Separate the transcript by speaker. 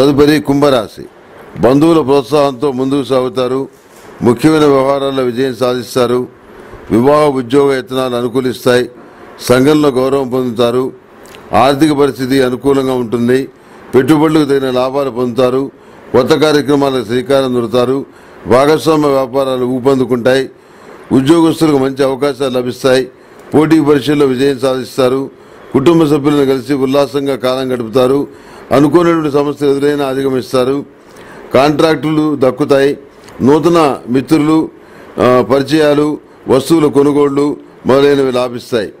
Speaker 1: తదుపరి కుంభరాశి. బంధువుల ప్రోత్సాహంతో ముందుకు సాగుతారు. ముఖ్యమైన వ్యవహారాల్లో విజయం సాధిస్తారు. వివాహ ఉద్యోగ యత్నాలు అనుకూలిస్తాయి. సంఘంలో గౌరవం పొందుతారు. ఆర్థిక పరిస్థితి అనుకూలంగా ఉంటుంది. పెట్టుబడులకు తగిన లాభాలు పొందుతారు. కొత్త కార్యక్రమాలకు శ్రీకారం దొరుకుతారు భాగస్వామ్య వ్యాపారాలు ఊపందుకుంటాయి. ఉద్యోగస్తులకు మంచి అవకాశాలు లభిస్తాయి. పోటీ పరీక్షల్లో విజయం సాధిస్తారు. కుటుంబ సభ్యులను కలిసి ఉల్లాసంగా కాలం గడుపుతారు. అనుకోనటువంటి సమస్యలు ఎదురైనా అధిగమిస్తారు. కాంట్రాక్టులు దక్కుతాయి. నూతన మిత్రులు పరిచయాలు వస్తువుల కొనుగోళ్ళు మొదలైనవి లాభిస్తాయి.